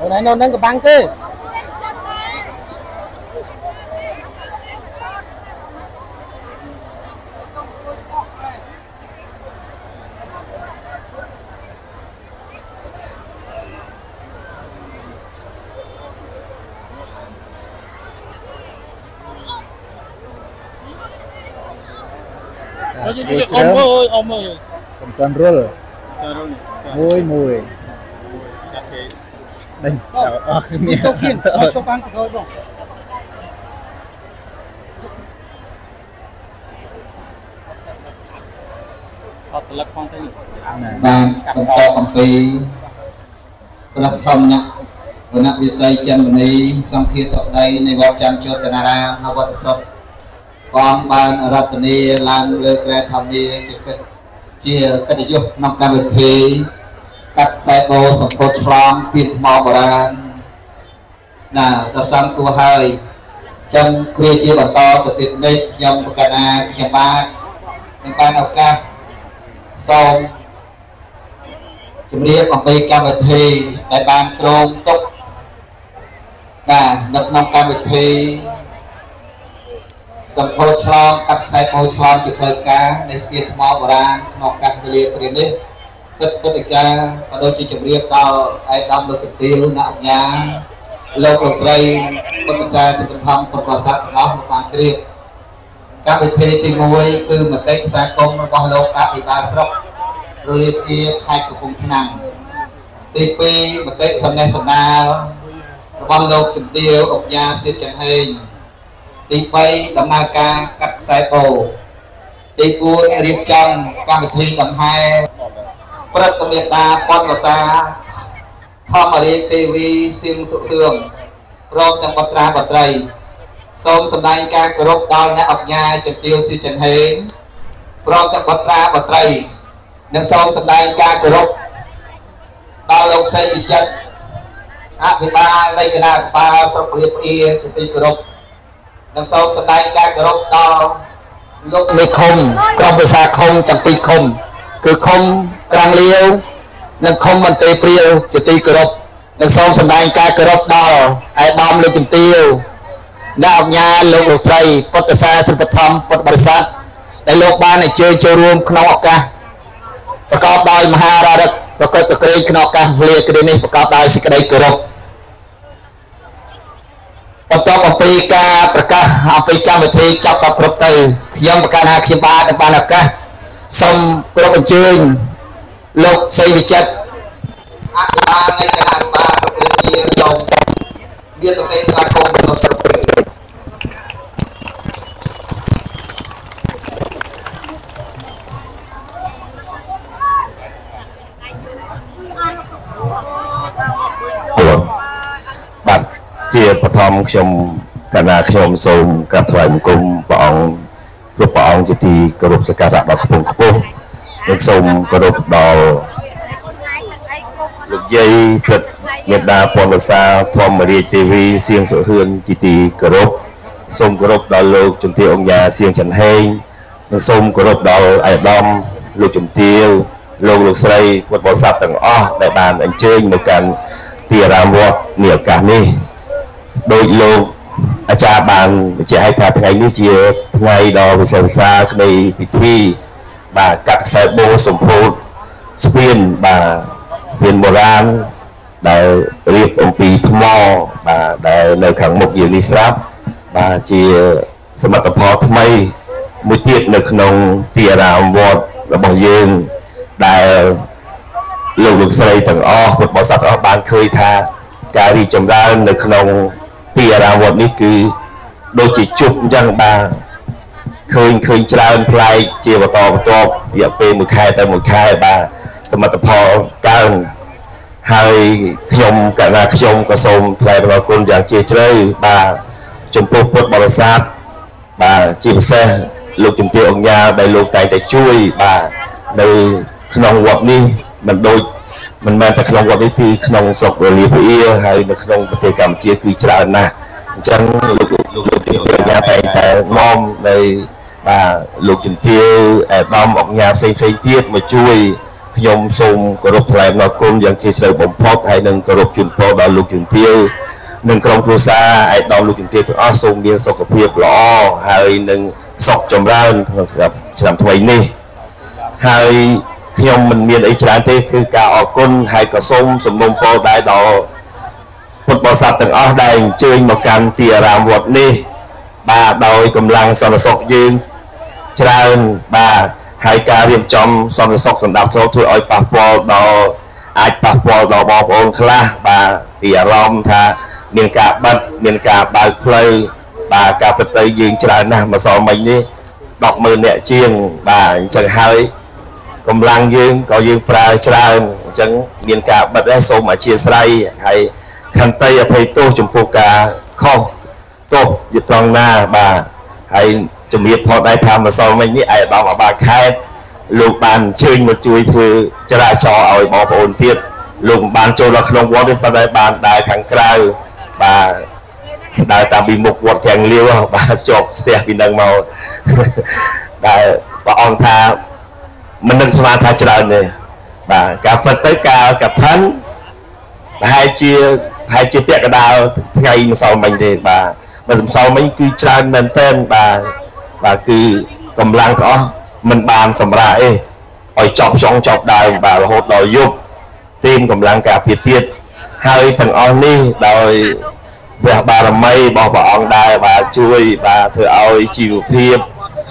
អូនឯងនៅនឹង កំបាំងគេអ៊ំអើយអ៊ំអើយកំតាន់រុលតើរុនមួយមួយចាក់គេដេញចោលអស់គ្នាទៅគៀនមកចូលបាំងទៅបងអត់ស្លឹកផងទៅនេះបានបន្តអំពីព្រះធម្មណៈវណ្ណៈវិស័យចន្ទមនីសង្ឃាតដីនៃវត្តច័ន្ទជោតនារាមហើយវត្តសុខព្រះអង្គបានរតនាឡើងលើក្រែធម្មាជាកិច្ចជាកិត្តិយសក្នុងកម្មវិធីកាត់ខ្សែបោសម្ពុតឆ្លងស្ពានថ្មបុរាណណាដល់សំគួរហើយចឹងគ្រាជាបន្តទៅទៀតនេះខ្ញុំប្រកាសថាខ្ញុំបាទនឹងបានឱកាសសូមជំរាបអំពីកម្មវិធីដែលបានគ្រោងទុកបាទនៅក្នុងកម្មវិធី សម្ពោធឆ្លងកាត់ខ្សែពោឆ្លងជាផ្លូវការនៃស្ពានថ្មបុរាណក្នុងកាសវេលាគ្រានេះទឹកពុទ្ធិកាក៏ដូចជាជំរាបដល់ឯកឧត្តមលោកជំទាវអ្នកអញ្ញាលោកលោកស្រីពុទ្ធសាសនិកធម្មពុទ្ធបរិស័ទទាំងអស់មកបានជ្រាបកម្មវិធីទី1គឺមតិសាគមរបស់លោកអភិបាលស្រុករលាបជាខេត្តកំពង់ឆ្នាំងទី2មតិសំណេះសំណាលរបស់លោកជំទាវអុកញ៉ាសៀតចង្ហេង ទី3ដំណើរការកាត់ខ្សែបោទី4រៀបចំកម្មវិធីដង្ហែព្រឹទ្ធមេតាប៉ុនវសាធម្មរាជទេវីសៀងសុខឿងព្រមទាំងបត្រាបត្រី សូមសម្ដែងការគោរពដល់អ្នកអុកញ៉ាជំទាវសៀតចង្ហេងព្រមទាំងបត្រាបត្រីនិងសូមសម្ដែងការគោរពដល់លោកសីវិចិត្រអភិបាលនៃគណៈអភិបាលស្រុកលៀបអៀជាទីគោរព និងសូមសម្ដែងការគោរពដល់លោកមេឃុំក្រុមប្រឹក្សាឃុំទាំងពីរឃុំ គឺឃុំក្រាំងលាវនិងឃុំមន្ត្រីព្រាវជាទីគោរពនិងសូមសម្ដែងការគោរពដល់ឯកឧត្តមលោកជំទាវអ្នកអង្គការលោកលោកស្រីពុទ្ធសាសនិកធម្មពុទ្ធបរិស័ទដែលលោកបានអញ្ជើញចូលរួមក្នុងឱកាសប្រកបដោយមហារារិកប្រកបទៅក្រែងក្នុងឱកាសវេលាគ្រានេះប្រកបដោយសេចក្តីគោរព បន្ទាប់អំពីការប្រកាសអំពីកម្មវិធីចាប់សពគ្រប់ទៅខ្ញុំប្រកាសថាខ្ញុំបាទនឹងបានឱកាសសូមគោរពអញ្ជើញលោកសីវិចិត្រអភិបាលនៃគណៈអភិបាលសុខភាពសូមមានប្រទេសស្វាគមន៍សូមស្រុក បាទជាបឋ មខ្ញុំកណាខ្ញុំសូមក្រាបថ្វាយបង្គំព្រះអង្គគ្រប់ព្រះអង្គជាទីគោរពសក្ការៈដ៏ខ្ពង់ខ្ពស់និងសូមគោរពដល់លោកយាយព្រឹទ្ធមេដាពនសាធម្មរាជទេវីសៀងសុហឿនជាទីគោរពសូមគោរពដល់លោកជំទាវអង្គញាសៀងចន្ទហេងនិងសូមគោរពដល់ឯកឧត្តមលោកជំទាវលោកលោកស្រីពុទ្ធបរិស័ទទាំងអស់ដែលបានអញ្ជើញមកកាន់ទីអារាមវត្តនាឱកាសនេះ ដោយលោកអាចារ្យបានបញ្ជាក់ឲ្យថាថ្ងៃនេះជាថ្ងៃដ៏វិសេសវិសាលនៃពិធីបាទកាត់ខ្សែបូសម្ពោធស្ពានបាទស្ពានបុរាណដែលរៀបអំពីថ្មបាទដែលនៅខាងមុខយើងនេះស្រាប់បាទជាសមិទ្ធផលថ្មីមួយទៀតនៅក្នុងទីអារាមវត្តរបស់យើងដែលលោកលោកស្រីទាំងអស់ពុទ្ធបរិស័ទទាំងអស់បានឃើញថាការរីកចម្រើននៅក្នុង ទីអារាមវត្តនេះគឺដូចជាជប់អញ្ចឹងបាទឃើញឃើញច្រើនប្លែកជាបន្តបន្ទាប់រយៈពេលមួយខែទៅមួយខែបាទសមិទ្ធផលកើនហើយខ្ញុំកណាខ្ញុំក៏សូមថ្លែងអំណរគុណយ៉ាងជ្រាលជ្រៅបាទចំពោះពុទ្ធបរិស័ទបាទជាពិសេសលោកជំទាវអង្គញាដែលលោកតែងតែជួយបាទនៅក្នុងវត្តនេះមិនដូច មិនមែនតែក្នុងវត្តនេះទីក្នុងស្រុករលាភៀហើយនៅក្នុងប្រទេសកម្ពុជាគឺច្រើនណាស់អញ្ចឹងលោកលោកលោកទីអាញាតែងតែនាំនៅបាទលោកជំទាវអេដាមអង្គញាផ្សេងផ្សេងទៀតមកជួយខ្ញុំសូមគោរពថ្លែងអំណរគុណយ៉ាងជ្រាលជ្រៅបំផុតហើយនឹងគោរពជូនពរដល់លោកជំទាវនិងក្រុមគ្រួសារឯកឧត្តមលោកជំទាវទាំងអស់សូមមានសុខភាពល្អហើយនឹងសុខចម្រើនក្នុងឆ្នាំថ្មីនេះហើយ ខ្ញុំមិនមានអីច្រើនទេគឺការអរគុណហើយក៏សូមសំណូមពរដែរដល់ពុទ្ធបរិស័ទទាំងអស់ដែលអញ្ជើញមកកាន់ទីអារាមវត្តនេះបាទដោយកម្លាំងសន្តិសុខយើងច្រើនបាទហើយការរៀបចំសន្តិសុខសម្រាប់ចូលធ្វើឲ្យប៉ះពាល់ដល់អាចប៉ះពាល់ដល់បងប្អូនខ្លះបាទពីអារម្មណ៍ថាមានការបិទមានការបើកផ្លូវបាទការប្រតិយើងច្រើនណាស់ម្សិលមិញនេះ100,000អ្នកជាងបាទអញ្ចឹងហើយ កម្លាំងយើងក៏យើងប្រើច្រើនអញ្ចឹងមានការបិទដែរសូមអធិស្ឋានហើយខន្តីអភ័យទោសចំពោះការខុសទោសយត្រង់ណាបាទហើយជំរាបផងដែរថាម្សិលមិញនេះឯកឧត្តមអាបាខេតលោកបានអញ្ជើញមកជួយធ្វើចរាចរណ៍ឲ្យបងប្អូនទៀតលោកមិនបានចូលដល់ក្នុងវត្តទេប៉ុន្តែបានដើរខាងក្រៅបាទដើរតាមពីមុខវត្តទាំងលាវបាទជាប់ស្ទះពីនឹងមកដែលព្រះអង្គថា មិននឹកស្មានថាច្រើនទេបាទការពិតទៅការកថាប្រហែលជាប្រហែលជាពាក់កដាលថ្ងៃម្សិលមិញទេបាទបើម្សិលមិញគឺច្រើនមែនទែនបាទបាទគឺកម្លាំងទាំងអស់មិនបានសម្រាប់អីឲ្យចប់ចុងចប់ដើមបាទរហូតដល់យប់ទីមកម្លាំងការពារទៀតហើយទាំងអស់នេះដោយវះបារមីរបស់ព្រះអង្គដែរបាទជួយបាទធ្វើឲ្យជីវភាព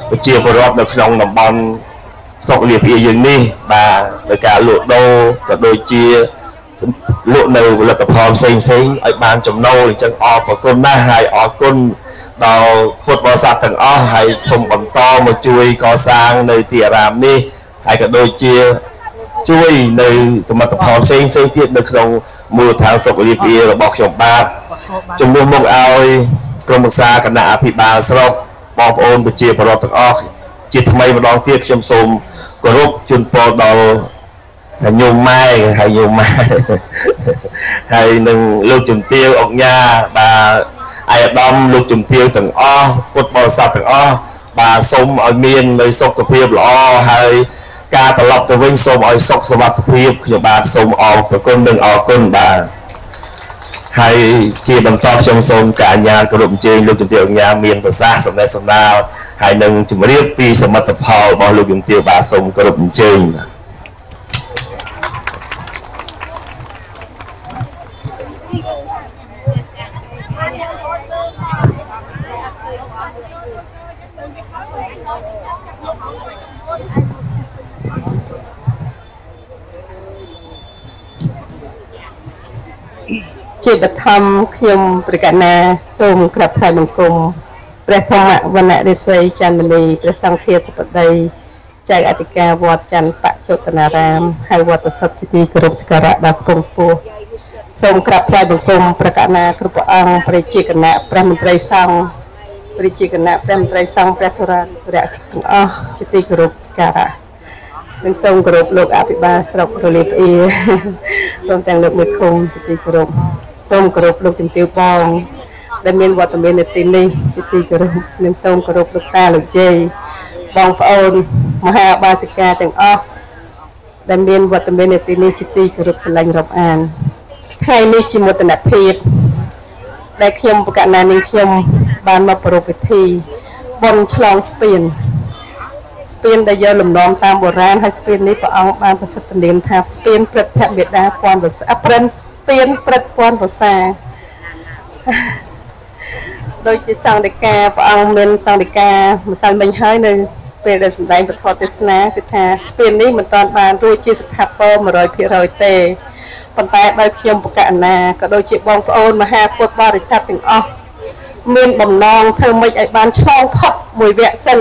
ប្រជាពលរដ្ឋនៅក្នុងតំបន់ សុខលាភីយើងនេះបាទដោយការលក់ដូរក៏ដូចជាលក់នៅផលិតផលផ្សេងផ្សេងឲ្យបានចំណូលអញ្ចឹងអរគុណណាស់ហើយអរគុណដល់ពុទ្ធបរិស័ទទាំងអស់ហើយសូមបន្តមកជួយកសាងនៅទីអារាមនេះហើយក៏ដូចជាជួយនៅសមិទ្ធផលផ្សេងផ្សេងទៀតនៅក្នុងមូលដ្ឋានសុខភាពរបស់ខ្ញុំបាទជំនួសមកឲ្យក្រុមប្រឹក្សាគណៈអភិបាលស្រុកបងប្អូនប្រជាពលរដ្ឋទាំងអស់ជាថ្មីម្ដងទៀតខ្ញុំសូម គោរពជូនពរដល់ញោមម៉ែហើយញោមម៉ែហើយនឹងលោកជំទាវអុកញ៉ាបាទអាយដាមលោកជំទាវទាំងអស់ពុទ្ធបរិស័ទទាំងអស់បាទសូមឲ្យមាននៅសុខភាពល្អហើយការត្រឡប់ទៅវិញសូមឲ្យសុខសុវត្ថិភាពខ្ញុំបាទសូមអរគុណនិងអរគុណបាទហើយជាបន្តខ្ញុំសូមការញាគោរពអញ្ជើញលោកជំទាវអញ្ញាមានប្រសាសន៍សម្ដែងសម្ដាល ហើយនឹងជម្រាបពីសមិទ្ធផលរបស់លោកជំទាវបាទសូមគោរពអញ្ជើញបាទជាបឋមខ្ញុំប្រកាសណាសូមក្រាបថ្វាយបង្គំ ព្រះធម្មវណ្ណរិស័យច័ន្ទមនីព្រះសង្ឃាធិបតីចៅអធិការវត្តច័ន្ទបច្ចុប្បន្នារាមហើយវត្តសុទ្ធជាទីគោរពសក្ការៈដល់កំពង់ពោះសូមក្រាបថ្វាយបង្គំប្រកាសណាគ្រប់ព្រះអង្គព្រះជាគណៈព្រះមន្ត្រីសង្ឃព្រះជាគណៈព្រះមន្ត្រីសង្ឃព្រះធរៈទាំងអស់ជាទីគោរពសក្ការៈនិងសូមគោរពលោកអភិបាលស្រុករលីផ្អៀរួមទាំងលោកមេឃុំជាទីគោរពសូមគោរពលោកជំទាវបង ដែលមានវត្តមាននៅទីនេះជាទីគោរពនិងសូមគោរពលោកតាលោកយាយបងប្អូនមហាបាសិកាទាំងអស់ដែលមានវត្តមាននៅទីនេះជាទីគោរពស្រឡាញ់រាប់អានថ្ងៃនេះជាមោទនភាពដែលខ្ញុំបកណានាងខ្ញុំបានមកប្រពៃពិធីបុណ្យឆ្លងស្ពានស្ពានដែលយកលំនាំតាមបុរាណហើយស្ពាននេះព្រះអង្គបានប្រសិទ្ធនាមថាស្ពានព្រឹទ្ធមេដាពន់វសាប្រិនស្ពានព្រឹទ្ធពន់វសា ដូចជាសង្ឃដីកាព្រះអង្គមានសង្ឃដីកាម្សិលមិញហើយនៅពេលដែលសម្ដែងពធទេសនាគឺថាស្ពាននេះមិនទាន់បានរួចជាស្ថាពរ100%ទេប៉ុន្តែដោយខ្ញុំបកណ្ណាក៏ដូចជាបងប្អូនមហាពុទ្ធបរិស័ទទាំងអស់មានបំណងធ្វើម៉េចឲ្យបានឆ្លងផុតមួយវគ្គសិន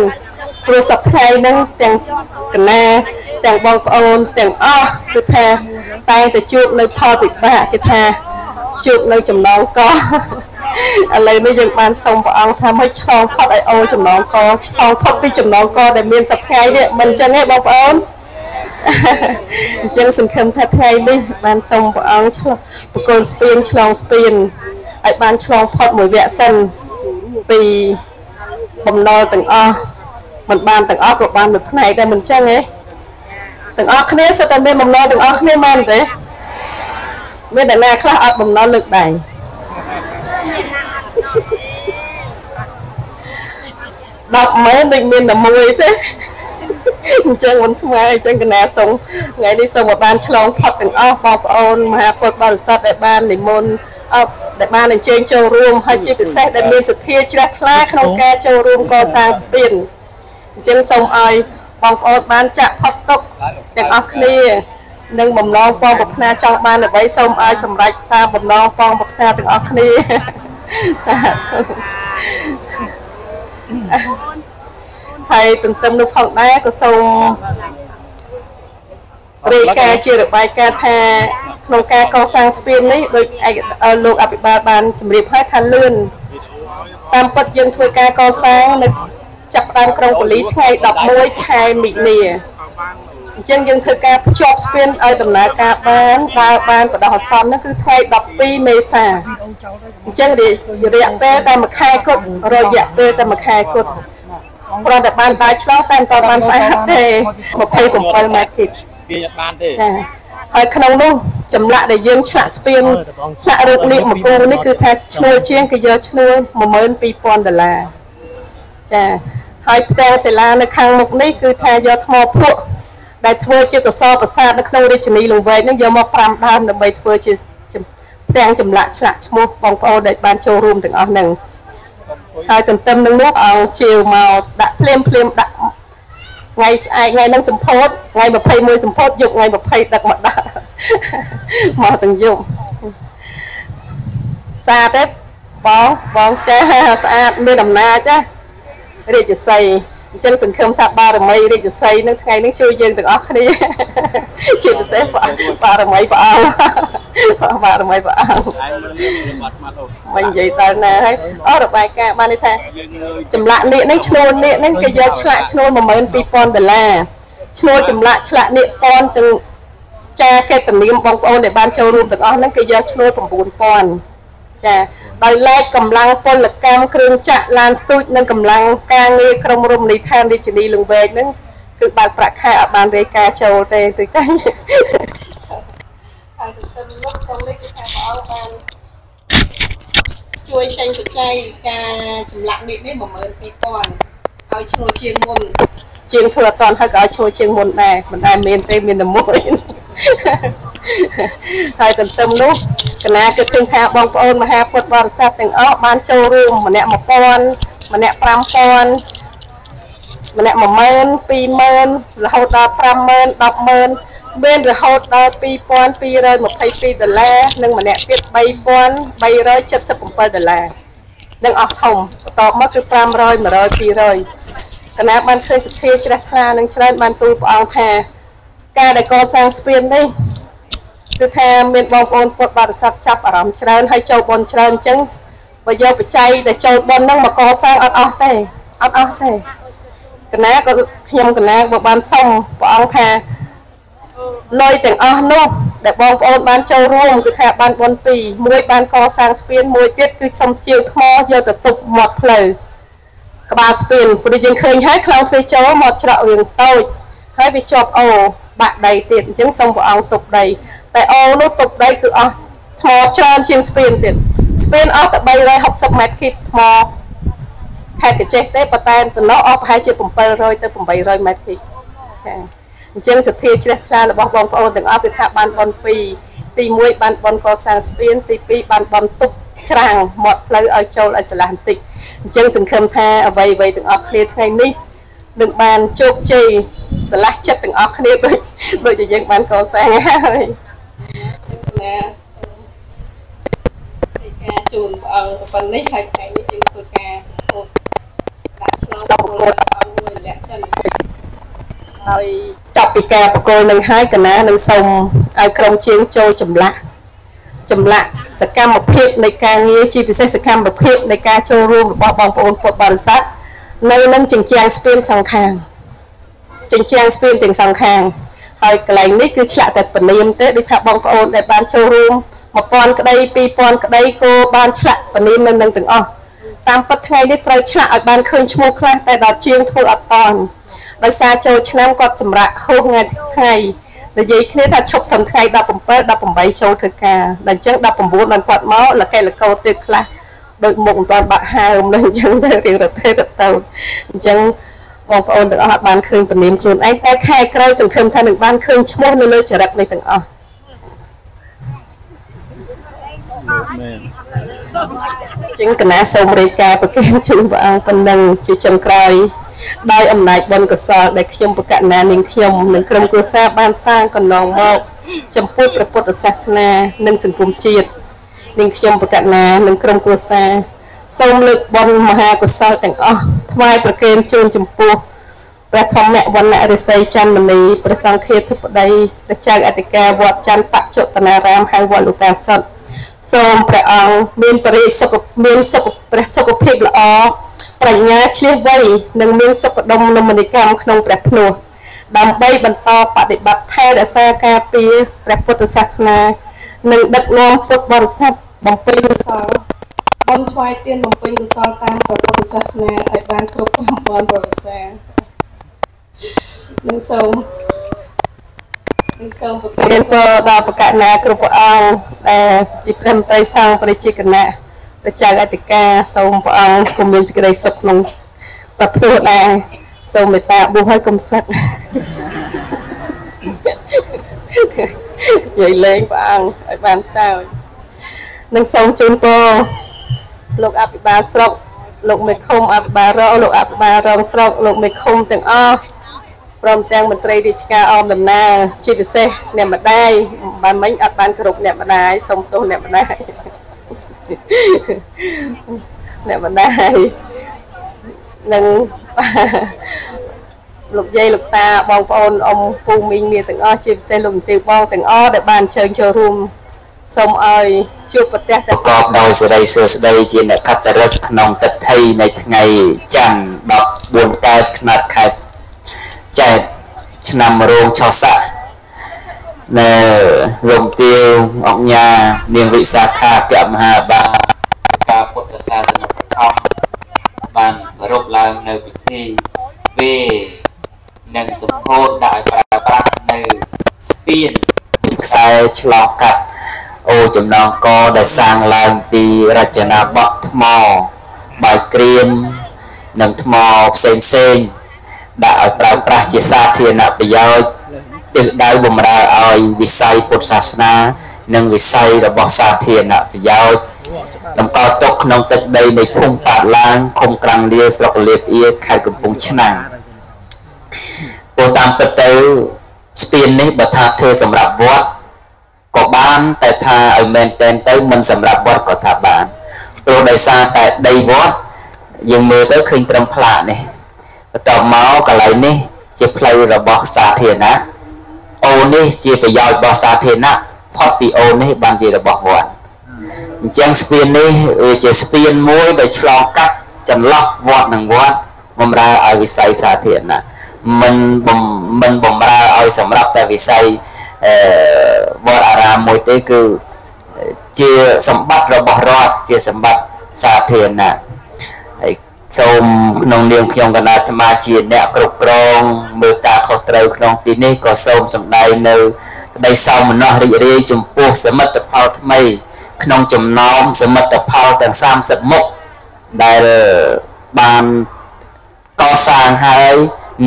ព្រោះសប្តាហ៍ហ្នឹងទាំងកណាទាំងបងប្អូនទាំងអស់គឺថាតែងតែជួបនៅផលពិបាកគឺថាជួបនៅចំណងក ឥឡូវនេះយើងបានសូមព្រះអង្គថាឲ្យឆ្លងផុតឲ្យអូចំណងកឆ្លងផុតពីចំណងកដែលមានសប្តាហ៍នេះមិនចឹងទេបងប្អូនអញ្ចឹងសង្ឃឹមថាថ្ងៃនេះបានសូមព្រះអង្គឆ្លងបកុលស្ពានឆ្លងស្ពានឲ្យបានឆ្លងផុតមួយវគ្គសិនពីបំណុលទាំងអស់មិនបានទាំងអស់ក៏បានមួយផ្នែកដែរមិនអញ្ចឹងទេទាំងអស់គ្នាសិតតែមានបំណុលទាំងអស់គ្នាមែនទេមានអ្នកណាខ្លះអត់បំណុលលើកដៃ 10ម៉ឺនដូចមានតែមួយទេអញ្ចឹងមិនស្មើអញ្ចឹងកណាសូមថ្ងៃនេះសូមឲ្យបានឆ្លងផុតទាំងអស់បងប្អូនមហាពុទ្ធបរិស័ទដែលបាននិមន្តអត់ដែលបានអញ្ជើញចូលរួមហើយជាពិសេសដែលមានសទ្ធាជ្រះថ្លាក្នុងការចូលរួមកសាងស្ពានអញ្ចឹងសូមឲ្យបងប្អូនបានចាក់ផុតទុកទាំងអស់គ្នានិងបំណងពងប្រាថ្នាចង់បានអ្វីសូមឲ្យសម្រេចតាមបំណងពងប្រាថ្នាទាំងអស់គ្នាសាធុ ហើយទន្ទឹមនោះផងដែរក៏សូមរាយការណ៍ជារបាយការណ៍ថាក្នុងការកសាងស្ពាននេះដោយលោកអភិបាលបានជម្រាបឲ្យថាលឿនតាមពិតយើងធ្វើការកសាងនៅចាប់ផ្ដើមក្រុងប៉ូលីថ្ងៃ11ខែមិនិនាអញ្ចឹងយើងធ្វើការភ្ជាប់ស្ពានឲ្យដំណើរការបានដើរបានបដោះអាសន្ននោះគឺថ្ងៃ12មេសាអ ញ្ចឹងរយៈពេលតែមួយខែគត់រយៈពេលតែមួយខែគត់គ្រាន់តែបានដើរឆ្លងតែមិនបានស្អាតទេ27ម៉ែត្រគីបវាអត់បានទេចាហើយក្នុងនោះចម្លាក់ដែលយើងឆ្លាក់ស្ពានឆ្លាក់រូបនាគមកគូនេះគឺថាឈ្នួលជាងគេយកឈ្នួល12000ដុល្លារចាហើយផ្ទាំងសិលានៅខាងមុខនេះគឺថាយកថ្មភក់ដែលធ្វើជាសសរប្រាសាទនៅក្នុងរាជធានីលង្វែកនឹងយកមក5ដើមដើម្បីធ្វើជាផ្ទាំងចម្លាក់ឆ្លាក់ឈ្មោះបងប្អូនដែលបានចូលរួមទាំងអស់ហ្នឹងហើយទន្ទឹមនឹងនោះអង្គជាវមកដាក់ភ្លាមភ្លាមដាក់ថ្ងៃស្អែកថ្ងៃនឹងសម្ពោធថ្ងៃ21សម្ពោធយប់ថ្ងៃ20ដឹកមកដាក់មកទាំងយប់ស្អាតទេបងបងចេះស្អាតមានអំណាចណារាជសីអញ្ចឹងសង្ឃឹមថាបារមីរាជសីនឹងថ្ងៃនេះជួយយើងទាំងអស់គ្នាជាពិសេសបារមីព្រះអង្គ បារមីព្រះអង្គមិននិយាយដល់ណាហើយអរបាយការណ៍បានន័យថាចម្លាក់នាគនេះឈ្នួលនាគនេះគេយកឆ្លាក់ឈ្នួល12000ដុល្លារឈ្នួលចម្លាក់ឆ្លាក់នាគពនទាំងចាកេតនាមបងប្អូនដែលបានចូលរួមទាំងអស់ហ្នឹងគេយកឈ្នួល9000ចាដោយឡែកកម្លាំងពលកម្មគ្រឿងចាក់ឡានស្ទូចនិងកម្លាំងការងារក្រុមរមណីយដ្ឋានរាជធានីលង្វែកហ្នឹងគឺបើកប្រាក់ខែអត់បានរាយការណ៍ចូលទេទៅតែ ហើយទន្ទឹមនោះក្នុងនេះគឺថាព្រះអង្គបានជួយចេញបច្ច័យការចម្លាក់នេះនេះ12000ឲ្យឈ្មោះជាងមុនជាងធ្វើអត់តាន់ហើយក៏ឲ្យឈ្មោះជាងមុនដែរមិនដែលមានទេមានតែមួយហើយទន្ទឹមនោះកណាគិតឃើញថាបងប្អូនមហាពុទ្ធបរិស័ទទាំងអស់បានចូលរួមម្នាក់1000ម្នាក់5000ម្នាក់10000 20000រហូតដល់50000 100000 មានរហូតដល់2222ដុល្លារនិងម្នាក់ទៀត3377ដុល្លារនឹងអស់ធំបន្ទាប់មកគឺ500 100 200កណាបានឃើញសទ្ធាជ្រះថ្លានឹងច្រើនបានទូលព្រះអង្គថាការដែលកសាងស្ពាននេះគឺថាមានបងប្អូនពុទ្ធបរិស័ទចាប់អារម្មណ៍ច្រើនហើយចូលបនច្រើនអញ្ចឹងបើយកបច្ច័យដែលចូលបនហ្នឹងមកកសាងអត់អស់ទេអត់អស់ទេកណាក៏ខ្ញុំកណាក៏បានសុំព្រះអង្គថា លុយទាំងអស់នោះដែលបងប្អូនបានចូលរួមគឺថាបានបន2មួយបានកសាងស្ពានមួយទៀតគឺសុំជាវថ្មយកទៅទុកមាត់ផ្លូវក្បាលស្ពានព្រោះយើងឃើញហើយខ្លងធ្វើចូលមាត់ច្រករៀងតូចហើយវាជាប់អូបាក់ដីទៀតអញ្ចឹងសូមព្រះអង្គទុកដីតែអូនោះទុកដីគឺអស់ថ្មច្រើនជាងស្ពានទៀតស្ពានអស់តែ360ម៉ែត្រគីបថ្មខេត្តកញ្ចេះទេប៉ុន្តែតំណោះអស់ប្រហែលជា700ទៅ800ម៉ែត្រគីបចា អញ្ចឹងសទ្ធាជ្រះថ្លារបស់បងប្អូនទាំងអស់គឺថាបានបន2ទី1បានបនកសាងស្ពានទី2បានបនទុកច្រាំងមាត់ផ្លូវឲ្យចូលឲ្យឆ្លាស់បន្តិចអញ្ចឹងសង្ឃឹមថាអ្វីអ្វីទាំងអស់គ្នាថ្ងៃនេះនឹងបានជោគជ័យឆ្លាស់ចិត្តទាំងអស់គ្នាដូចដូចដែលយើងបានកសាងហើយណាទីការជូនព្រះអង្គប៉ុណ្នេះហើយថ្ងៃនេះយើងធ្វើការសម្ពោធដាក់ឆ្លងប្រគល់ព្រះអង្គមួយលក្ខសិន ហើយចាប់ពីការប្រគល់នឹងហើយកណានឹងសូមឲ្យក្រុមជាងចូលចម្លាក់ចម្លាក់សកម្មភាពនៃការងារជាពិសេសសកម្មភាពនៃការចូលរួមរបស់បងប្អូនពុទ្ធបរិស័ទនៅនឹងជញ្ជាំងស្ពានសងខាងជញ្ជាំងស្ពានទាំងសងខាងហើយកន្លែងនេះគឺឆ្លាក់តែពនាមទេដូចថាបងប្អូនដែលបានចូលរួម1000ក្តី2000ក្តីក៏បានឆ្លាក់ពនាមនៅនឹងទាំងអស់តាមពិតថ្ងៃនេះត្រូវឆ្លាក់ឲ្យបានឃើញឈ្មោះខ្លះតែដល់ជាងធ្វើអត់តាន់ ដោយសារចូលឆ្នាំគាត់សម្រាប់ហូសថ្ងៃថ្ងៃនិយាយគ្នាថាឈប់ត្រឹមថ្ងៃ17 18ចូលធ្វើការដល់អញ្ចឹង19បានគាត់មកលកែលកោទៀតខ្លះដូចមុខមិនទាន់បាក់ហើមដល់អញ្ចឹងទៅរៀងរទេរទៅអញ្ចឹងបងប្អូនទាំងអស់បានឃើញពនាមខ្លួនឯងតែខែក្រោយសង្ឃឹមថានឹងបានឃើញឈ្មោះនៅលើចរិតនេះទាំងអស់មែនជាងគណៈសូមរាយការណ៍ប្រកាសជូនព្រះអង្គប៉ុណ្ណឹងជាចុងក្រោយ ដោយអំណាចបុណ្យកុសលដែលខ្ញុំបកណានាងខ្ញុំនិងក្រុមគ្រួសារបានសាងកន្លងមកចំពោះព្រះពុទ្ធសាសនា និងសង្គមជាតិនាងខ្ញុំបកណានិងក្រុមគ្រួសារសូមលើកបុណ្យមហាកុសលទាំងអស់ថ្វាយប្រគេនជូនចំពោះព្រះធម្មវណ្ណរិស័យច័ន្ទមនីព្រះសង្ឃាធិបតីព្រះចៅអធិការវត្តច័ន្ទបច្ចុតនារាមហៅវត្តលោកតាសុទ្ធសូមព្រះអង្គមានបរិសុខមានសុខព្រះសុខភាពល្អ ប្រាជ្ញាឆ្លៀសវៃនិងមានសុខដុមនមនិកម្មក្នុងព្រះភ្នោះដើម្បីបន្តបដិបត្តិថែរក្សាការពារព្រះពុទ្ធសាសនា និងដឹកនាំពុទ្ធបរិស័ទបំពេញកុសលបន់ថ្វាយទានបំពេញកុសលតាមព្រះពុទ្ធសាសនាឲ្យបានគ្រប់5000ប្រវត្តិសាស្ត្រនិងសូមនិងសូមប្រទានពរដល់បកណាគ្រប់ព្រះអង្គដែលជាព្រះមន្ត្រីសង្ឃប្រជាគណៈ ព្រះចៅអធិការសូមព្រះអង្គគំមានសេចក្តីសុខក្នុងប្រព្រឹត្តដែរសូមមេត្តាបុះឲ្យកុំសឹកនិយាយលេងព្រះអង្គឲ្យបានសើចនិងសូមជូនពរលោកអភិបាលស្រុកលោកមេឃុំអភិបាលរងលោកអភិបាលរងស្រុកលោកមេឃុំទាំងអស់ព្រមទាំងមន្ត្រីរាជការអមដំណើរជាពិសេសអ្នកម្ដាយបានមិញអត់បានគ្រប់អ្នកម្ដាយសូមទោសអ្នកម្ដាយ អ្នកម្ដាយនិងលោកយាយលោកតាបងប្អូនអ៊ំពូមីងមាទាំងអស់ជាពិសេសលោកមន្ត្រីបងទាំងអស់ដែលបានអញ្ជើញចូលរួមសូមឲ្យជួបប្រទះតែប្រកបដោយសេរីសួស្តីជាអ្នកកតរិទ្ធក្នុងទិដ្ឋីនៃថ្ងៃច័ន្ទ14កើតឆ្នាំខែចែកឆ្នាំរោងឆោះស័ក នៅរំទាវអង្គញានាងវិសាខាកមហាបាការពុទ្ធសាសនិកធម៌បានប្រពឡើងនៅពិធីវេនិងសម្ពោធដាក់ឲ្យប្រើប្រាស់នៅស្ពានខ្សែឆ្លងកាត់អូចំណងកដែលសាងឡើងពីរចនាបថថ្មបាយក្រៀមនិងថ្មផ្សេងផ្សេងដាក់ឲ្យប្រើប្រាស់ជាសាធារណប្រយោជន៍ ទិសដៅបំរើឲ្យវិស័យពុទ្ធសាសនា និងវិស័យរបស់សាធារណប្រយោជន៍តម្កល់ទុកក្នុងទឹកដីនៃភូមិប៉ាតឡាងឃុំក្រាំងលាស្រុកលៀបអៀខេត្តកំពង់ឆ្នាំងពោលតាមពិតទៅស្ពាននេះបើថាធ្វើសម្រាប់វត្តក៏បានតែថាឲ្យមែនតែនទៅមិនសម្រាប់វត្តក៏ថាបានព្រោះដោយសារតែដីវត្តយើងមើលទៅឃើញត្រឹមផ្លាកនេះបន្ទាប់មកកន្លែងនេះ ជាផ្លូវរបស់សាធារណៈ អូននេះជាប្រយោជន៍របស់សាធារណៈផុតពីអូននេះបានជារបស់វត្តអញ្ចឹងស្ពាននេះវាជាស្ពានមួយដែលឆ្លងកាត់ចន្លោះវត្តនិងវត្តបំរើឲ្យវិស័យសាធារណៈមិនបំមិនបំរើឲ្យសម្រាប់តែវិស័យអឺវត្តអារាមមួយទេគឺជាសម្បត្តិរបស់រដ្ឋជាសម្បត្តិសាធារណៈហើយ សូមក្នុងនាមខ្ញុំកណ្ដាលអាត្មាជាអ្នកគ្រប់គ្រងមើលការខុសត្រូវក្នុងទីនេះក៏សូមសម្ដែងនៅក្តីសោមនស្សរីករាយចំពោះសមិទ្ធផលថ្មី ក្នុងចំណោមសមិទ្ធផលទាំង30មុខដែលបានកសាងហើយ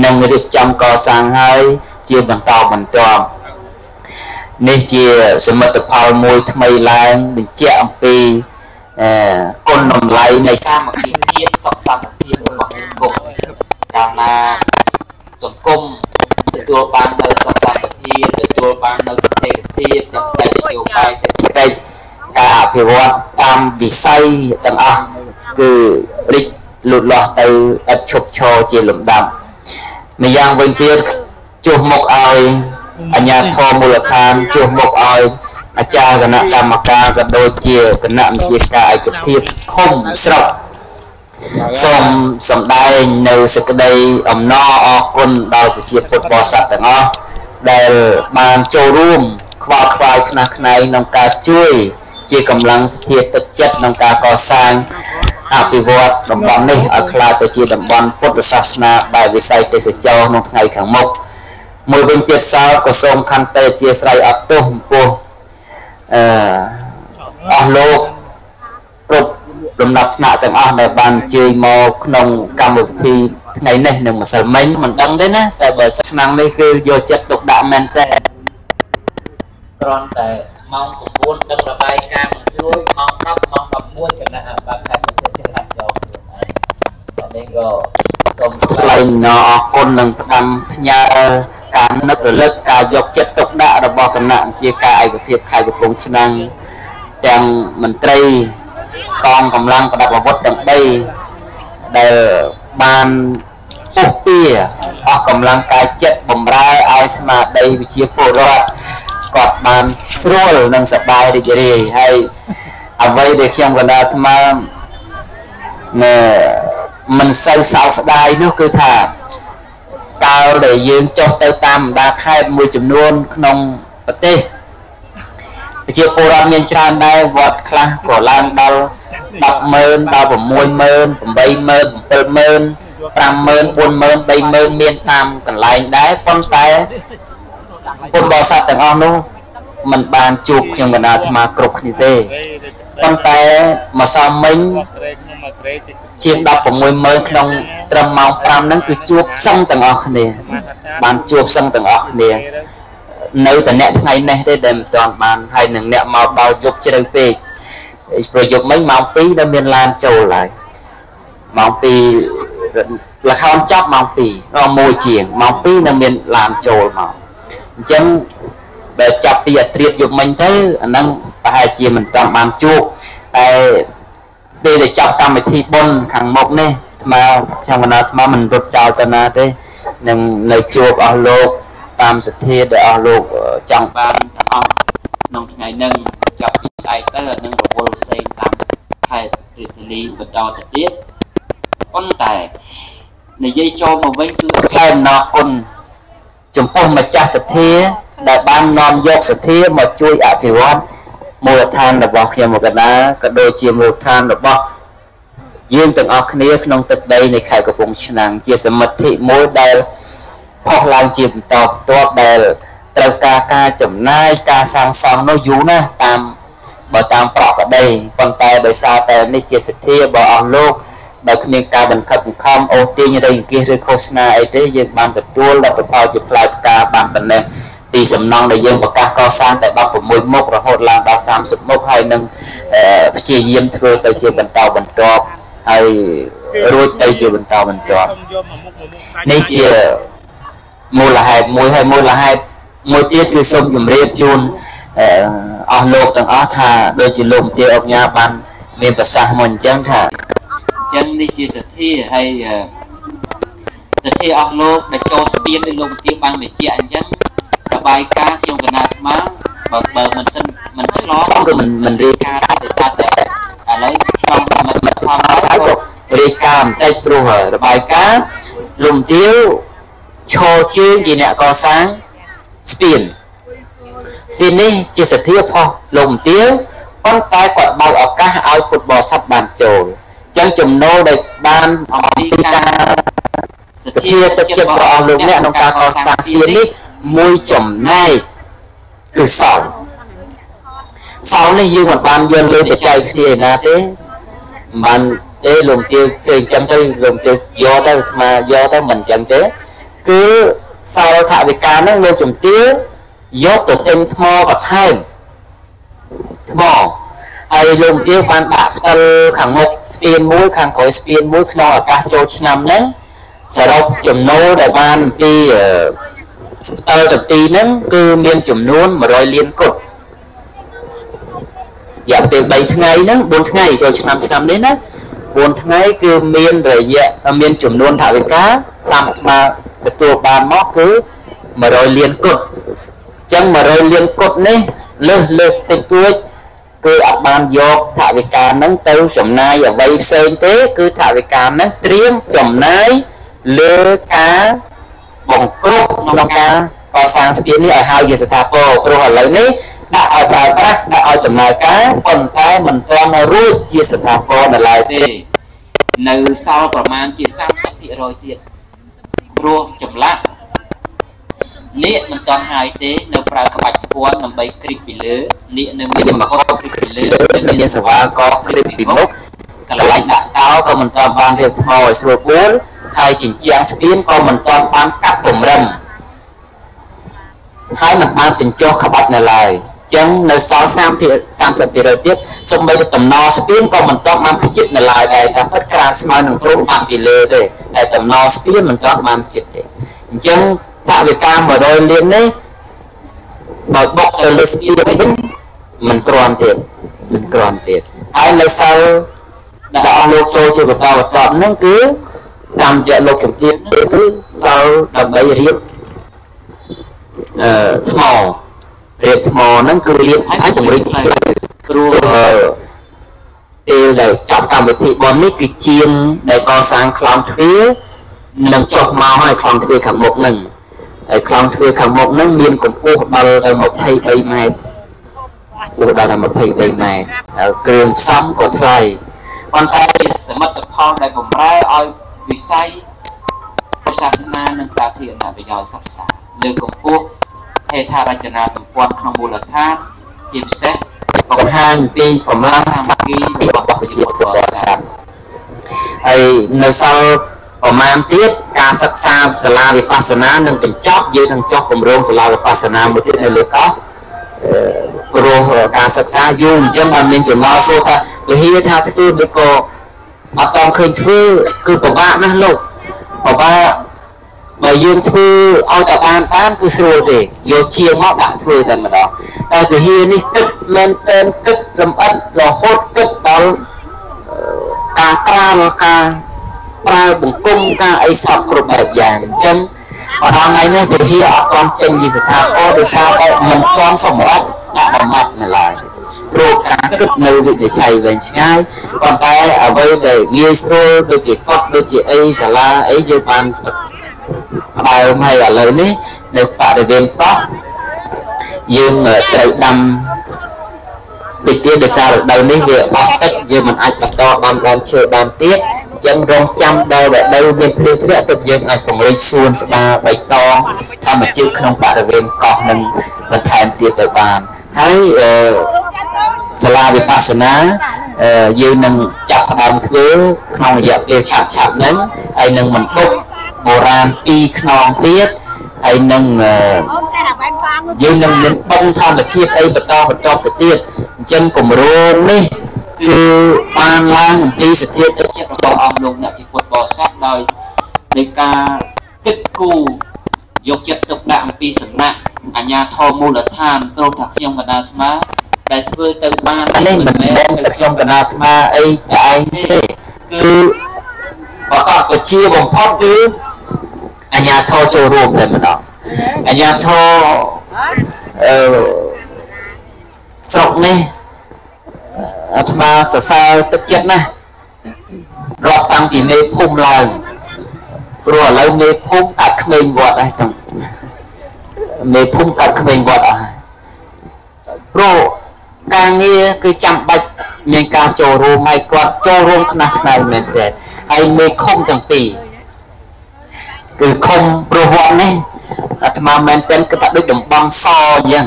និងរៀបចំកសាងហើយជាបន្តបន្ទាប់នេះជាសមិទ្ធផលមួយថ្មីឡើងបញ្ជាក់អំពីអឺ គុណតម្លៃនៃសាមគ្គីភាពសុខសន្តិភាពរបស់សង្គមកាលណាសង្គមទទួលបាននៅសុខសន្តិភាពទទួលបាននៅស្ថិរភាពទាំងផ្នែកនយោបាយសេដ្ឋកិច្ចការអភិវឌ្ឍតាមវិស័យទាំងអស់គឺរីកលូតលាស់ទៅឥតឈប់ឈរជាលំដាប់ម្យ៉ាងវិញទៀតជួសមុខឲ្យអញ្ញាធមមូលដ្ឋានជួសមុខឲ្យ អាចារ្យគណៈកម្មការក៏ដូចជាគណៈវិជាការឯកភាពឃុំស្រុកសូមសម្ដែងនៅសេចក្តីអំណរអរគុណដល់ប្រជាពុទ្ធបរិស័ទទាំងអស់ដែលបានចូលរួមខ្វល់ខ្វាយខ្នះខ្នែងក្នុងការជួយជាកម្លាំងស្ថិរទឹកចិត្តក្នុងការកសាងអភិវឌ្ឍតំបន់នេះឲ្យក្លាយទៅជាតំបន់ពុទ្ធសាសនាបែបវិស័យទេសចរក្នុងថ្ងៃខាងមុខមួយវិញទៀតសោក៏សូមខន្តីអធិស្ឋានអត់ទោសចំពោះ អឺអស់លោកគ្រប់លំដាប់ថ្នាក់ទាំងអស់ដែលបានអញ្ជើញមកក្នុងកម្មវិធីថ្ងៃនេះនឹងម្សិលមិញមិនដឹងទេណាតែបើឆ្នាំនេះគឺយកចិត្តទុកដាក់មែនតើគ្រាន់តែម៉ោង9ដឹងរបាយការណ៍មិនស្រួលម៉ោង10ម៉ោង11គណៈបាក់ខេត្តទៅចេះឡាចូលខ្លួនឯងតែនេះក៏សូមថ្លែងណអរគុណនិងផ្ដាំផ្ញើ ការនឹករលឹកការយកចិត្តទុកដាក់របស់គណៈជាការឯកភាពខេត្តកំពង់ឆ្នាំងទាំងមន្ត្រីកងកម្លាំងប្រដាប់អាវុធទាំង3ដែលបានពុះពៀអស់កម្លាំងកាយចិត្តបំរើឲ្យស្មារតីវិជាពលរដ្ឋគាត់បានស្រួលនិងសប្បាយរីករាយហើយអ្វីដែលខ្ញុំកណ្ដាលអាត្មាណែមិនសូវសោកស្ដាយនោះគឺថា កាលដែលយើងចុះទៅតាមបណ្ដាខេត្តមួយចំនួនក្នុងប្រទេសប្រជាពលរដ្ឋមានច្រើនដែរវត្តខ្លះក៏ឡើងដល់100000ដល់60000 80000 70000 50000 40000 30000មានតាមកន្លែងដែរប៉ុន្តែពុទ្ធបរិស័ទទាំងអស់នោះมันបានជួបខ្ញុំកណ្ដាលអាត្មាគ្រប់គ្នាទេប៉ុន្តែម្សិលមិញ ជាង160,000ក្នុងត្រឹមម៉ោង5ហ្នឹងគឺជួបសឹងទាំងអស់គ្នា បានជួបសឹងទាំងអស់គ្នានៅតែអ្នកថ្ងៃនេះទេដែលមិនទាន់បានហើយនឹងអ្នកមកដល់យប់ជ្រៅពេកប្រយុទ្ធមិញម៉ោង2ដែលមានឡានចូលហើយម៉ោង2ល្ខោនចប់ម៉ោង2ដល់1ជាងម៉ោង2នៅមានឡានចូលមកអញ្ចឹងដែលចាប់ពីអត្រាតយប់មិញទៅអាហ្នឹងប្រហែលជាមិនតាន់បានជួបតែ ពេលដែលចាប់កម្មវិធីបុណ្យខាងមុខនេះអាត្មាខ្ញុំកណាអាត្មាមិនរត់ចោលទៅណាទេនឹងនៅជួបអស់លោកតាមសទ្ធាដែលអស់លោកចង់បានទាំងអស់ក្នុងថ្ងៃនេះចាប់ពីស្អែកទៅនឹងរវល់ផ្សេងតាមខេត្តរាជធានីបន្តទៅទៀតប៉ុន្តែនិយាយចូលមកវិញគឺខែណគុណចំពោះម្ចាស់សទ្ធាដែលបាននាំយកសទ្ធាមកជួយអភិវឌ្ឍ មូលដ្ឋានរបស់ខ្ញុំមកកណាក៏ដូចជាមូលដ្ឋានរបស់យើងទាំងអស់គ្នាក្នុងទឹកដីនៃខេត្តកំពង់ឆ្នាំងជាសមិទ្ធិមួយដែលផុសឡើងជាបន្តបន្ទាប់ដែលត្រូវការការចំណាយការសាងសង់នោះយូរណាស់តាមបើតាមប្រកក្តីប៉ុន្តែដោយសារតែនេះជាសទ្ធារបស់អស់លោកដោយគ្មានការបង្ខិតបង្ខំអូទាញរៃអង្គាសឬឃោសនាអីទេយើងបានទទួលលទ្ធផលជាផ្លែផ្កាបានប៉ុណ្ណេះ ពីសំណងដែលយើងប្រកាសកសាងតែ16មុខរហូតឡើងដល់30មុខហើយនឹងព្យាយាមធ្វើទៅជាបន្តបន្ទាប់ហើយរួចទៅជាបន្តបន្ទាប់នេះជាមូលហេតុមួយហើយមូលហេតុមួយទៀតគឺសូមជម្រាបជូនអស់លោកទាំងអស់ថាដូចជាលោកទាអុកញ៉ាបានមានប្រសាសន៍មកអញ្ចឹងថាអញ្ចឹងនេះជាសទ្ធាហើយសទ្ធាអស់លោកដែលចូលស្ពានដោយលោកទាបានបញ្ជាក់អញ្ចឹងរ បាយការណ៍ខ្ញុំកណាត់មកបើបើមិនសិនមិនឆ្លងគឺមិនមិនរាយការណ៍ទេសារតែឥឡូវឆ្លងសមិទ្ធផលហើយក៏រាយការណ៍បន្តិចព្រោះរបាយការណ៍លោកទាឈរជើងជាអ្នកកសាងស្ពានស្ពាននេះជាសទ្ធាផុសលំទាវប៉ុន្តែគាត់បើកឱកាសឲ្យពុទ្ធបរិស័ទបានចូលអញ្ចឹងចំណូលដែលបានអំពីការសទ្ធាទឹកចិត្តរបស់លោកអ្នកក្នុងការកសាងស្ពាននេះ មួយចំណែកគឺសោសោនេះយើងមិនបានយល់លើបច្ច័យគ្នាណាទេមិនបានទេលោកទាវគេអញ្ចឹងទៅលោកទាវយកទៅអាត្មាយកទៅមិនអញ្ចឹងទេគឺសោថវិកាហ្នឹងលោកជំទាវយកទៅទិញថ្មបន្ថែមថ្មហើយលោកជំទាវបានដាក់ផ្តិលខាងមុខស្ពានមួយខាងក្រោយស្ពានមួយក្នុងឱកាសចូលឆ្នាំហ្នឹងសរុបចំណូលដែលបានពីផ្តិលទៅទីហ្នឹងគឺមានចំនួន100លានគុតរយៈពេល3ថ្ងៃហ្នឹង4ថ្ងៃចូលឆ្នាំឆ្នាំនេះណា4ថ្ងៃគឺមានរយៈមានចំនួនថវិកាតាមស្មើទទួលបានមកគឺ100លានគុតអញ្ចឹង100លានគុតនេះលើសលើសតិចតួចគឺអត់បានយកថវិកាហ្នឹងទៅចំណាយអ្វីផ្សេងទេ គឺថវិកាហ្នឹងត្រៀមចំណាយលើការ បង្គ្រប់ក្នុងការកកសាងស្ពាននេះឲ្យហើយជាស្ថាពរព្រោះឥឡូវនេះដាក់ឲ្យប្រើប្រាស់ដាក់ឲ្យដំណើរការប៉ុន្តែមិនទាន់រួចជាស្ថាពរនៅឡើយទេនៅសល់ប្រមាណជា30%ទៀតព្រោះចម្លាក់នេះមិនទាន់ហើយទេនៅប្រើក្បាច់ស្ពាន់ដើម្បីគ្រីបពីលើនេះនៅមានមហោគ្រីបពីលើនៅមានសវ៉ាកគ្រីបពីមុខ កន្លែងដាក់តោក៏មិនទាន់បានរៀបថ្មឲ្យស្រួលពួលហើយជញ្ជាំងស្ពានក៏មិនទាន់បានកាត់ពម្រឹងហើយមិនបានបញ្ចុះក្បាច់នៅឡើយចឹងនៅសល់30 30%ទៀតសូម្បីតែតំណស្ពានក៏មិនទាន់បានពិចិត្រនៅឡើយដែរតែពិតក្រានស្មើនឹងព្រំបានពីលើទេតែតំណស្ពានមិនទាន់បានពិចិត្រទេអញ្ចឹងថវិកា100លាននេះបើបុកទៅលើស្ពានវិញមិនគ្រាន់ទៀតមិនគ្រាន់ទៀតហើយនៅសល់ ដែលអស់លោកចូលជាបន្តបន្តហ្នឹងគឺតាមរយៈលោកជំទាវគឺសល់ដើម្បីរៀបអឺថ្មរៀបថ្មហ្នឹងគឺរៀបឲ្យពង្រីកផ្លូវព្រោះពេលដែលចាប់កម្មវិធីបននេះគឺជាងដែលកសាងខ្លងទ្វារនឹងចុះមកឲ្យខ្លងទ្វារខាងមុខហ្នឹងហើយខ្លងទ្វារខាងមុខហ្នឹងមានកម្ពស់ដល់ទៅ23ម៉ែត្រលោកដល់ដល់23ម៉ែត្រហើយគ្រឿងផ្សំក៏ថ្លៃ ប៉ុន្តែជាសមិទ្ធផលដែលបំរើឲ្យវិស័យពុទ្ធសាសនានិងសាធារណប្រយោជន៍សិក្សាលើកកម្ពស់ហេដ្ឋារចនាសម្ព័ន្ធក្នុងមូលដ្ឋានជាពិសេសបង្ហាញពីកម្លាំងសាមគ្គីរបស់ប្រជាពលរដ្ឋសាស្ត្រហើយនៅសល់ប្រមាណទៀតការសិក្សាសាលាវិបស្សនានឹងបញ្ចប់យើងនឹងចុះគម្រោងសាលាវិបស្សនាមួយទៀតនៅលើកោះ ព្រោះការសិក្សាយូរអញ្ចឹងអត់មានចំណល់សួរថាវិហារថាធ្វើឬក៏អត់តឃើញធ្វើគឺពិបាកណាស់លោកពិបាកបើយើងធ្វើឲ្យតែបានបានគឺស្រួលទេយកជាងមកដាក់ធ្វើតែម្ដងតែវិហារនេះគិតមែនតែនគិតលម្អិតរហូតគិតដល់ការក្រាលការប្រើបង្គំការអីសពគ្រប់បែបយ៉ាងអញ្ចឹង ម្ដងថ្ងៃនេះវិហារអត់ទាន់ចេញពីស្ថាពរដោយសារតែមិនទាន់សម្រេចដាក់បំបត្តិនៅឡើយព្រោះការគិតនៅវិនិច្ឆ័យវែងឆ្ងាយប៉ុន្តែអ្វីដែលងាយស្រួលដូចជាកត់ដូចជាអីសាលាអីយើងបានផ្ដើមហើយឥឡូវនេះនៅបរិវេណកោះយើងត្រូវដាំពីទៀតដោយសាររដូវនេះវាបោះទឹកយើងមិនអាចបន្តដាំដើមឈើបានទៀតអញ្ចឹងរងចាំដល់រដូវមានភ្លៀងធ្លាក់ទើបយើងអាចពង្រីកសួនស្បាបៃតងធម្មជាតិក្នុងបរិវេណកោះនឹងបន្ថែមទៀតទៅបានហើយអឺសាលាវិបស្សនាយើងនឹងចាប់ផ្ដើមធ្វើក្នុងរយៈពេលឆាប់ឆាប់ហ្នឹងហើយនឹងមិនបុកបុរាណ2ខ្នងទៀតហើយនឹងយើងនឹងមានបងធម្មជាតិអីបន្តបន្តទៅទៀតអញ្ចឹងគម្រោងនេះ គឺបានឡើងអំពីសទ្ធាទឹកចិត្តរបស់អង្គលោកអ្នកជាពុទ្ធបរិស័ទដោយនៃការគិតគូរយកចិត្តទុកដាក់អំពីសំណាក់អាជ្ញាធរមូលដ្ឋានព្រោះថាខ្ញុំកណ្ដាលអាត្មាដែលធ្វើទៅបាននេះមិនមែនតែខ្ញុំកណ្ដាលអាត្មាអីតែឯងទេគឺប្រកបពជាបំផុតគឺអាជ្ញាធរចូលរួមតែម្ដងអាជ្ញាធរអឺស្រុកនេះ អាត្មាសរសើរទឹកចិត្តណាស់រាប់តាំងពីមេភូមិឡើងព្រោះឥឡូវមេភូមិកាត់ក្មេងវត្តហើយទាំងមេភូមិកាត់ក្មេងវត្តអស់ហើយព្រោះការងារគឺចាំបាច់មានការចូលរួមហើយគាត់ចូលរួមខ្នះខ្នែងមែនទែនហើយមេខុំទាំងពីរគឺខុំព្រោះវត្តនេះអាត្មាមែនទែនគឺថាដូចតំបងសអញ្ចឹង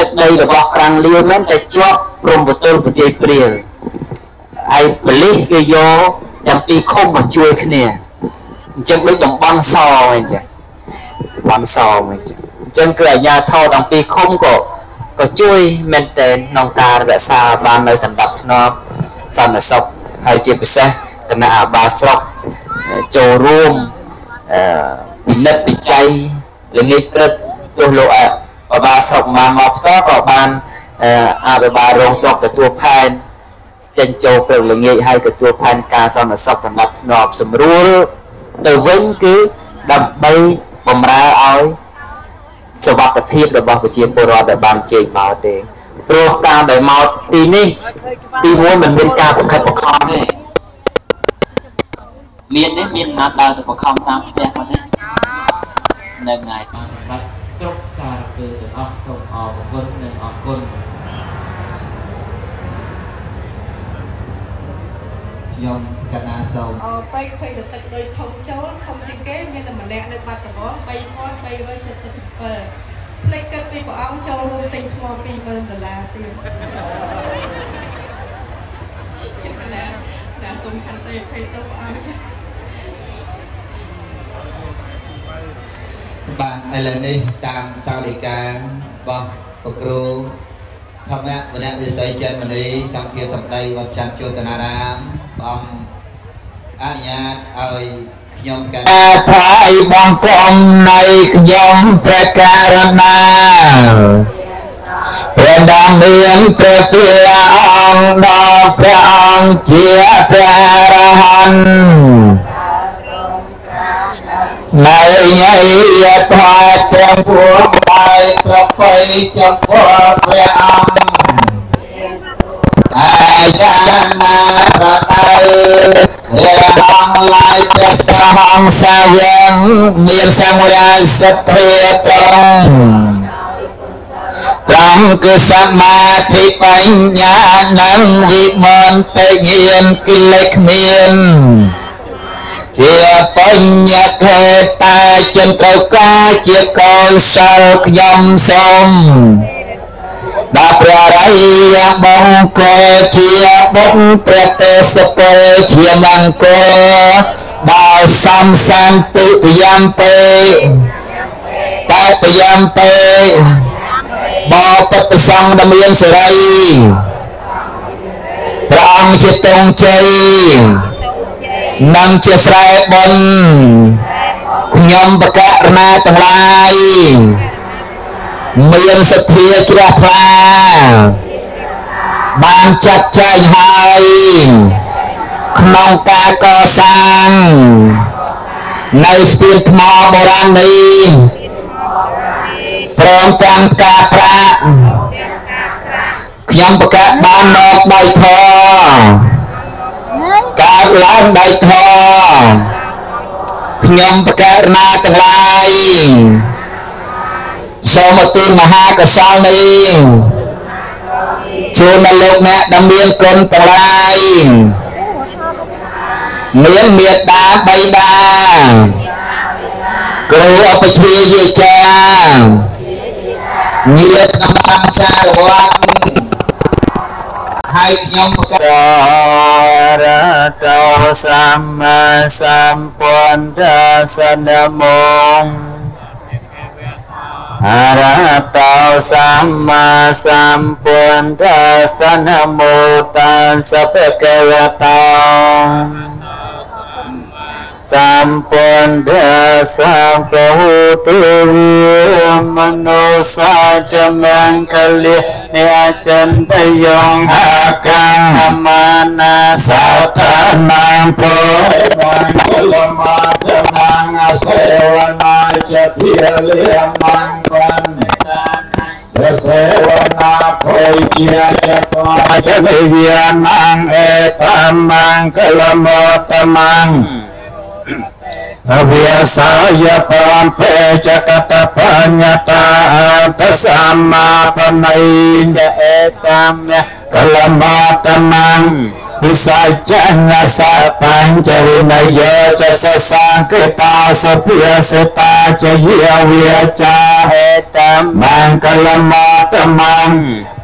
ទឹកដីរបស់ក្រាំងលាវមែនតែជាប់ព្រំបទលប្រទេសព្រាលហើយប៉លិសគេយកទាំងពីរខុំមកជួយគ្នាអញ្ចឹងដូចតំបងសអញ្ចឹងបងសអញ្ចឹងអញ្ចឹងគឺអាជ្ញាធរទាំងពីរខុំក៏ក៏ជួយមែនទែនក្នុងការរក្សាបាននៅសម្ដាប់ធ្នាប់សន្តិសុខហើយជាពិសេសគណៈអាបាស្រុកចូលរួមអឺពិនិត្យវិច័យល្ងាចព្រឹកទោះលោក អាបាស្រុកបានមកផ្ទាល់ក៏បានអភិបាលរងស្រុកទទួលផែនចេញចូលព្រឹកល្ងាចហើយទទួលផែនការសន្តិសុខសម្រាប់ស្នប់ស្រួលទៅវិញគឺដើម្បីបំរើឲ្យសវត្ថភាពរបស់ប្រជាពលរដ្ឋដែលបានជែកមកទេព្រោះការដែលមកទីនេះទីមួយមិនមានការបង្ខិតបង្ខំទេមាននេះមានណាដើរទៅបង្ខំតាមផ្ទះគាត់ទេនឹងហើយសម្បត្តិ គ្រប់សារគឺទាំងអស់សូមអរគុណនិងអរគុណខ្ញុំកណាសូមអបីឃើញតែទឹកដូចធំចូលធំជាងគេមានតែម្នាក់នៅបាត់ដំបង3377ភ្លេចគិតពីព្រះអង្គចូលរួមទិញថ្ម20000ដុល្លារទៀតចិត្តណាណាសុំខន្តីភ័យទៅព្រះអង្គចា បាទ ឥឡូវនេះតាមសាវរិការបស់ប្រគ្រូធម្មវណ្ណៈវិស័យចេតមនីសង្ឃាតំដីវត្តច័ន្ទជោតនារាមព្រះអង្គអនុញ្ញាតឲ្យខ្ញុំកណាថ្វាយបង្គំនៃខ្ញុំព្រះករណាព្រះដ៏មានព្រះពាអង្គដល់ព្រះអង្គជាព្រះអរហន្ត នៅញ៉ៃយថ្វាយព្រះពុទ្ធហើយប្រពៃចំពោះព្រះអង្គអាយាណាប្រដៅព្រះអង្គឡាយព្រះសហង្សាយ៉ាងមានសង្វាសទ្ធាត្រង់ត្រង់គឺសមាធិបញ្ញានិងវិមន្តញាណកិលេសគ្មាន ជាបញ្ញខេតាចិនត្រូវការជាកុសលខ្ញុំសូមដល់ព្រះរាយបង្គោជាបុត្រព្រះទេសពលជាមង្គលដល់សំសន្តិយ៉ាងពេតើតយ៉ាងពេបបិទ្ធសង្ឃដ៏មានសេរីព្រះអង្គជាទងជ័យ និងជាស្រែបុណ្យខ្ញុំបកករណាទាំងឡាយមានសទ្ធាជ្រះថ្លាបានចាត់ចែងហើយក្នុងការកសាងនៅស្ពានថ្មបុរាណនេះព្រមទាំងផ្កាប្រាក់ខ្ញុំប្រកាសបានមកដោយធម៌ កើតឡើងដោយធម៌ខ្ញុំប្រកាសណាទាំងឡាយសូមទូលមហាកុសលនេះជូនដល់លោកអ្នកដែលមានគុណទាំងឡាយមានមេត្តាបៃតាគ្រូឧបជ្រាយាចាញាតិក្នុងសង្សារវត្តហើយខ្ញុំប្រកាសរ តោសម្មាសម្ពុទ្ធសនមងអរតោសម្មាសម្ពុទ្ធសនមោតាសពកវតោសម្ពុទ្ធសម្ពុទ្ធមនោសាច sampun dasang pahutuhi manusia jaman kali ni acan dayong akan mana sata mampu emang kelemah demang asewan aja pilih emang kone Sesewana koi kia cepat Aja mang etam eh, mang Kelemot លមតនាងសេវនាចភិលិមង្គលព្រះសេវនាភ័យ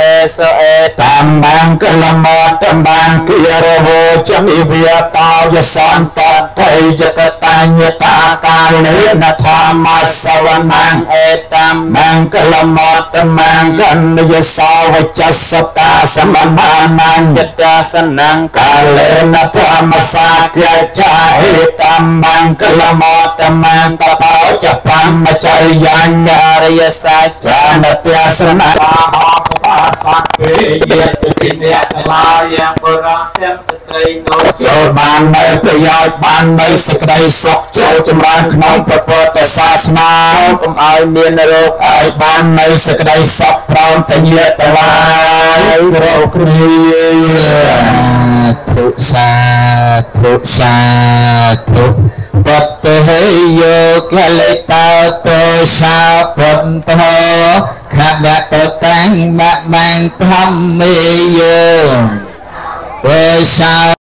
ម្មហេតាមមង្គលមតមង្ហរតិវិរតិបាបាមច្ចបានាចសញ្ញមោអបមាតោចធម្មមេសអេតាមបាងកលមតបាងគិរវោចមិវាតោយសន្តតៃចកតញ្ញតាកាលេនធម្មសវណងអេតាមមង្គលមតមង្គនយសោវចសតាសមបានាញ្ចតាសនង្កាលេនធម្មសាគ្យចាហេតមង្គលមតមង្គបោចកម្មចយាញ្ញរិយសាចានទាសនៈ ហោបាសកពេយេតិអ្នកឡាយ៉ាងបុរសទាំងស្ត្រីនោះចូលបាននៅប្រយោជន៍បាននៅសេចក្តីសុខចូលចម្រើនក្នុងព្រះពុទ្ធសាសនាកុំឲ្យមានរោគឲ្យបាននៅសេចក្តីសុខព្រមទាំងញាតិទាំងឡាយគ្រប់គ្នាសាធុសាធុសាធុ បតេយោកលិតោតោសាពន្តោខបតតាំងបបាំងធម្មេយោតោសា